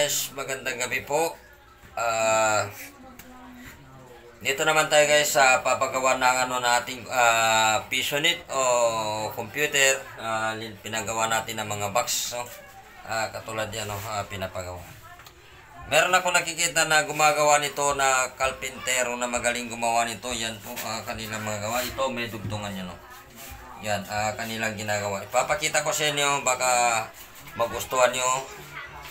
guys, magandang gabi po. Ah, dito naman tayo guys sa papagawa ng ano nating ah, Pisionit o computer. Lin- pinagawa natin ng mga box. No? Ah, katulad yan, no? ah, pinapagawa. Meron ako nakikita na gumagawa nito na kalpintero na magaling gumawa nito. Yan po ah, kanilang mga gawa. Ito may dugtungan yan. No? Yan, ah, kanilang ginagawa. Ipapakita ko sa inyo, baka magustuhan nyo.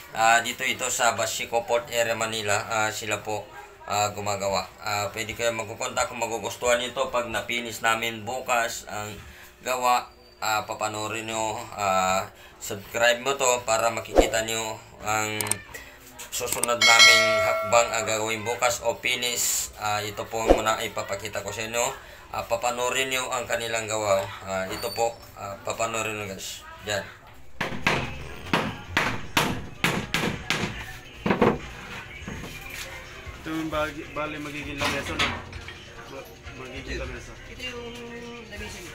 Ah, dito ito sa Basico Port Area, Manila. Ah, sila po ah, gumagawa. Ah, pwede kayo magkukontak kung magugustuhan nyo ito pag napinis namin bukas ang gawa. Ah, papanoorin nyo. Ah, subscribe mo to para makikita nyo ang susunod naming hakbang ang gagawin bukas o finish. Ah, ito po muna ipapakita ko sa inyo. Ah, papanoorin nyo ang kanilang gawa. Ah, ito po, ah, papanoorin nyo guys. Yan. Ito yung bagi, bali magiging lamesa na. Ma- magiging lamesa. Ito yung lamisin.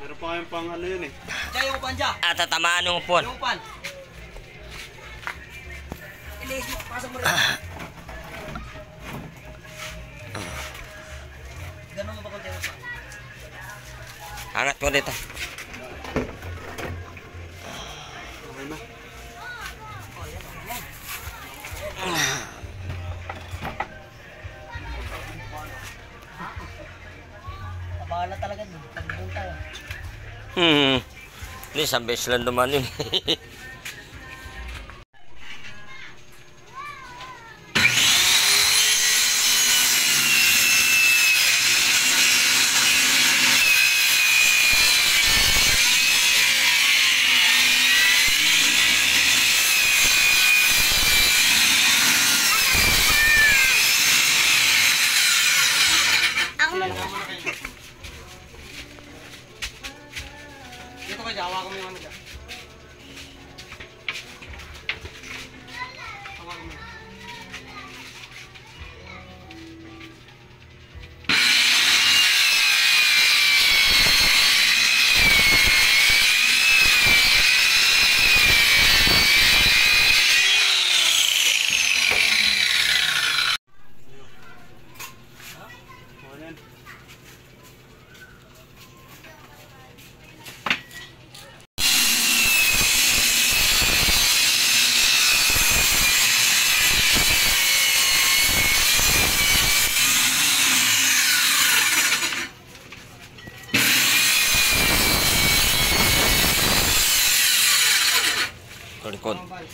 Meron pa kayong pang ano yun eh. Diyan yung upan dyan. At tatamaan yung upon. Yung upan. Ilis mo, pasok mo rin. Ganun mo ba kung tayo upan? Angat ko dito. Ini sampai isang duman yun. Dito ka dyan, hawakan mo yung ano dyan.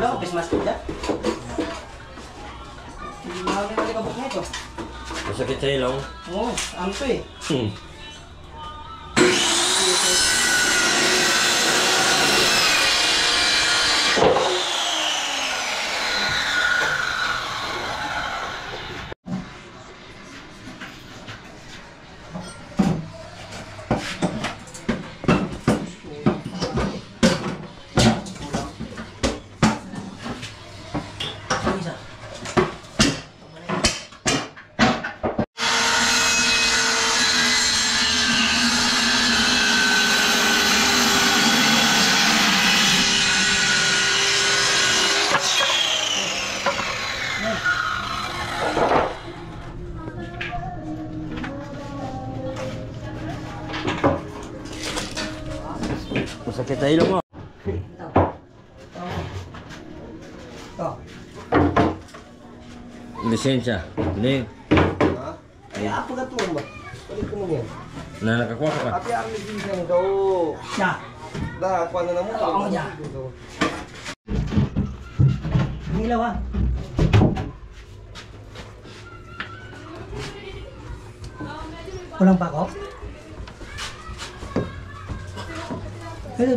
Hawakan mo. Okay Hindi mahal na yung kabuk nito. Masakit sa ilong. Oo, ano to eh. Hmm. Masakit sa ilong mo. Ito. Ito. Ito. Lisensya. Hindi. Ay, apa ka tuwan ba? Balik ko mo yan. Na nakakuha ka pa. Ate, ang nagbibisan daw. Siya. Da, kuha na naman. Ako niya. Ang ilaw ah. Walang bako? Ito.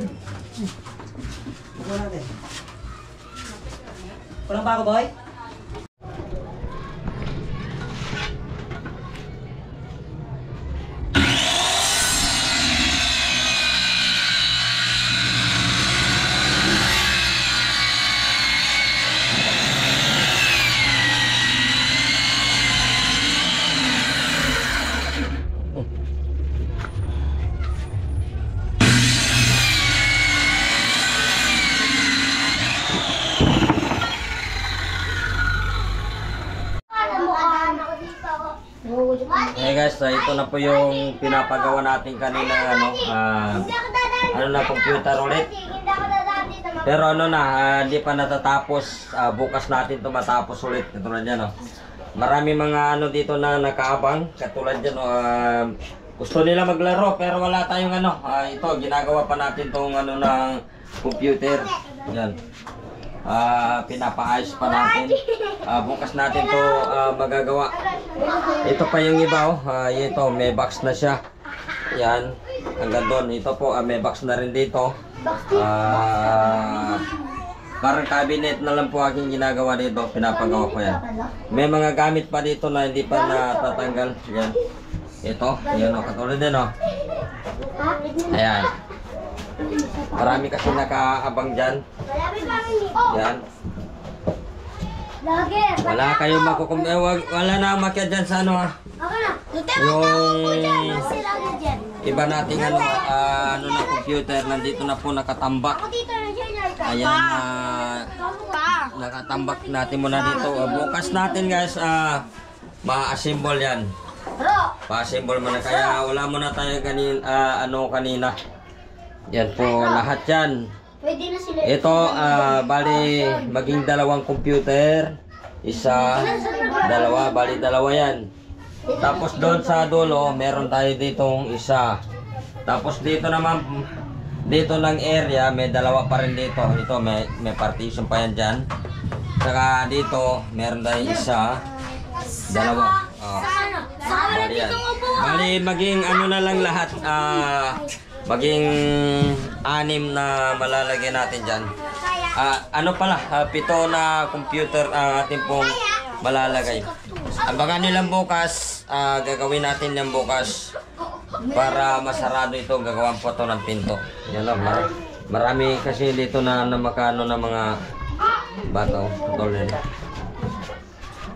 Bukuha natin. Walang bago, boy? Guys, so ito na po yung pinapagawa natin kanina ano, ah, ano na computer ulit. Pero ano na, ah, hindi pa natatapos. Ah, bukas natin to matapos ulit. Katulad yan, oh. Marami mga ano dito na nakaabang. Katulad yan, oh, ah, gusto nila maglaro pero wala tayong ano. Ah, ito, ginagawa pa natin tong ano ng computer. Yan. Ah, pinapaayos pa natin. Ah, bukas natin to ah, magagawa. Ito pa yung iba, oh. Ah, ito, may box na siya. Yan. Hanggang doon. Ito po, ah, may box na rin dito. Ah, parang cabinet na lang po aking ginagawa dito. Pinapagawa ko yan. May mga gamit pa dito na hindi pa natatanggal. Yan. Ito, yan o, katulad din o. Ayan. Marami kasi nakaabang dyan. Yan. Lagi. Wala kayong makukum... Eh, wag, wala na makiat dyan sa ano ha. Na. Yung iba nating ano, ah, ano na computer, nandito na po nakatambak. Ako dito na Ayan, ah, nakatambak natin muna dito. Ah, bukas natin guys, ah, ma-assemble yan. Bro. Pa-assemble muna. Kaya wala muna tayo kanin, ah, ano kanina. Yan po, lahat yan. Pwede na sila. Ito, ah, bali, maging dalawang computer. Isa, dalawa, bali dalawa yan. Tapos doon sa dulo, meron tayo ditong isa. Tapos dito naman, dito ng area, may dalawa pa rin dito. Ito, may, may partition pa yan dyan. Saka dito, meron tayong isa. Dalawa. Oh. Bali yan. Bali, maging ano na lang lahat, ah, maging anim na malalagay natin dyan. Ah, ano pala, ah, pito na computer ang ating pong malalagay. Abangan nyo lang bukas, ah, gagawin natin yan bukas para masarado ito, gagawan po ito ng pinto. Yan lang, mar- marami kasi dito na, na makano na mga bato, katulad.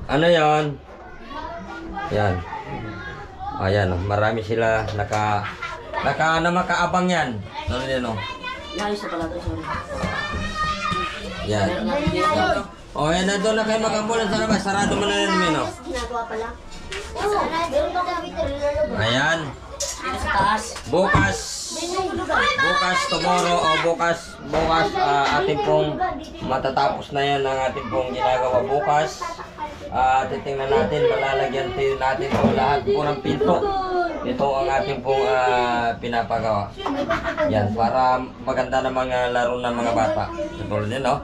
Ano yon? Yan. Ayan, marami sila naka naka na makaabang yan. Ano yan oh. Yan. Oh, yan na doon na kayo makambulan sa labas. Sarado mo na yan, Mino. Ginagawa pa lang. Oo. Meron pa kami ito. Ayan. Bukas, bukas, tomorrow, o bukas, bukas, ah, ating pong matatapos na yan ang ating pong ginagawa bukas. Ah, titingnan natin, malalagyan din natin po lahat po ng pinto. Ito ang ating pong ah, pinapagawa. Yan, para maganda na mga laro ng mga bata. Tulad din, no?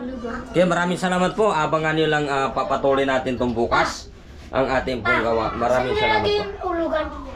Okay, maraming salamat po. Abangan nyo lang ah, papatuloy natin tong bukas ang ating pong gawa. Maraming salamat po.